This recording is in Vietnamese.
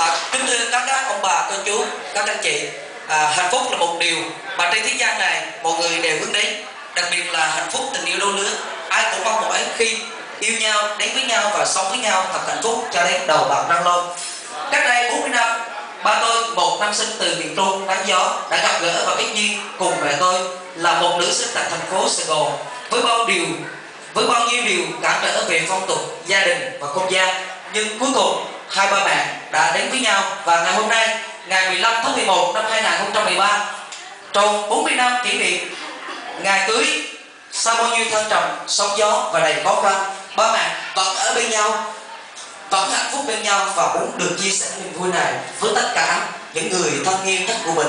À, kính thưa các, các ông bà, cô chú, các anh chị, à, hạnh phúc là một điều mà trên thế gian này mọi người đều hướng đến. Đặc biệt là hạnh phúc tình yêu đôi lứa. Ai cũng mong mỏi khi yêu nhau, đến với nhau và sống với nhau thật hạnh phúc cho đến đầu bạc răng lông Cách đây 40 năm, ba tôi một nam sinh từ miền Trung đánh gió đã gặp gỡ và kết nhiên cùng mẹ tôi là một nữ sinh tại thành phố Sài Gòn với bao điều với bao nhiêu điều cản trở về phong tục gia đình và không gian nhưng cuối cùng hai ba bạn đã đến với nhau và ngày hôm nay, ngày 15 tháng 11 năm 2013 trong 40 năm kỷ niệm ngày cưới sau bao nhiêu thăng trầm, sóng gió và đầy khó khăn ba mẹ vẫn ở bên nhau, vẫn hạnh phúc bên nhau và muốn được chia sẻ niềm vui này với tất cả những người thân yêu nhất của mình.